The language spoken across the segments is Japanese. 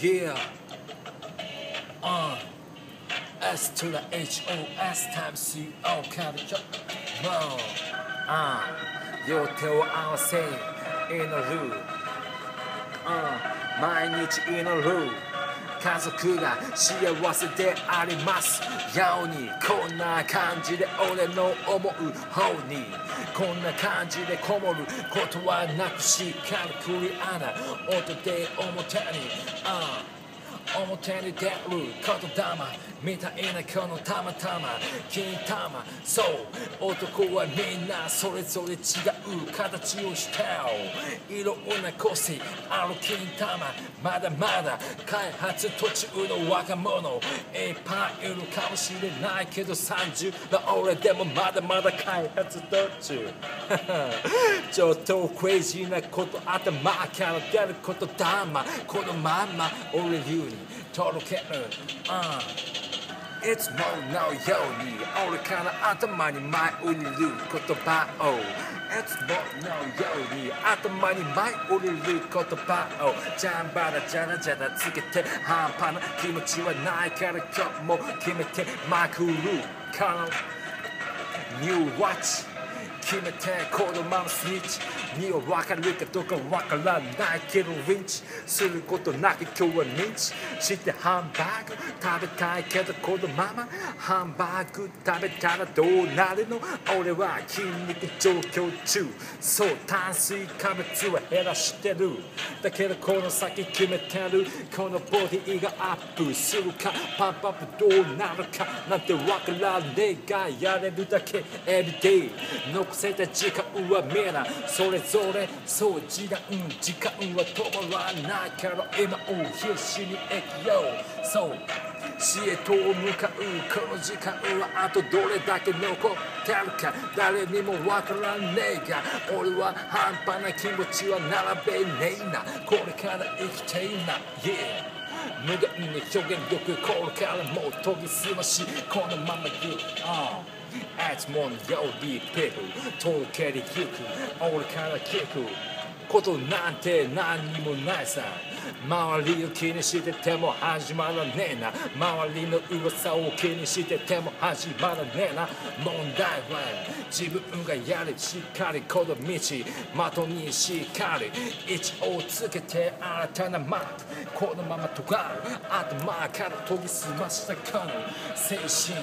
Yeah. Uh, S to the HOS times CO カルチャーもうあ両手を合わせ祈る、uh, 毎日祈る家族が幸せでありますようにこんな感じで俺の思う方にこんな感じでこもることはなくしっかりクリアな音で表に、uh 表に出る言霊みたいなこのたまたま金玉そう男はみんなそれぞれ違う形をしたいろんな個性ある金玉まだまだ開発途中の若者いっぱいいるかもしれないけど30の俺でもまだまだ開発途中。ちょっとクレイジーなこと頭から出ることだまこのまま俺流に。届ける、uh、いつものように俺から頭に舞い降りる言葉をいつものように頭に舞い降りる言葉をジャンバラジャラジャラつけて半端な気持ちはないから今日も決めてまくるかのニューワッチ決めてこのままスイッチには分かるかどうか分からないけどリンチすることなく今日は認知してハンバーグ食べたいけどこのままハンバーグ食べたらどうなるの俺は筋肉状況中そう炭水化物は減らしてるだけどこの先決めてるこのボディがアップするか。パンプアップどうなるか。なんてわからねえがやれるだけエビデイ残せた時間は見えない。それぞれそう時間時間は止まらない。から今を必死に生きようそう死へと向かうこの時間はあとどれだけ残ってるか誰にもわからねえが俺は半端な気持ちは並べねえな。これから生きていな。Yeah 無限に表現力これからもう研ぎ澄ましこのままで、uh あつものよりペグ届けに行く。俺から聞く。ことなんて何にもないさ。周りを気にしてても始まらねえな。周りの噂を気にしてても始まらねえな。問題は自分がやりしっかりこの道。的にしっかり。位置をつけて新たなマップこのまま尖る頭から研ぎ澄ましたこの精神。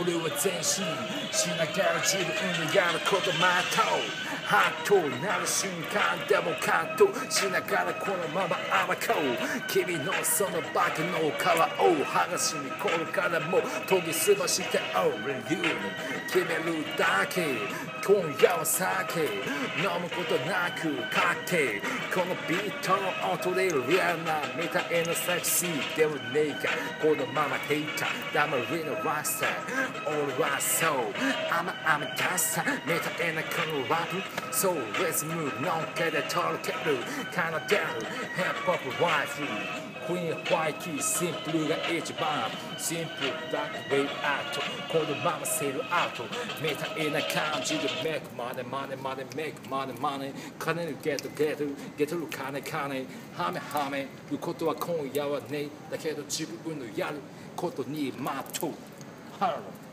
俺は前進しながら自分のやることまとハッとなる瞬間でも感動しながらこのまま甘こう。君のその化けの皮を剥がしにこれからも研ぎ澄まして俺流に決めるだけ。今夜は酒。飲むことなくかって。このビートの音でリアルなみたいなセクシーではねえか。このままヘイター黙りのラスター俺はそう。甘々ダッサみたいなこのラップそうリズムのんけで届ける奏でるヒップホップワイフクイーンホワイキーシンプルが一番シンプルだけウェイアウトこのままセールアウトみたいな感じでメイクマネマネマネメイクマネマネ金にゲットゲットゲットる金金ハメハメいうことは今夜はねだけど自分のやることにまとうハロー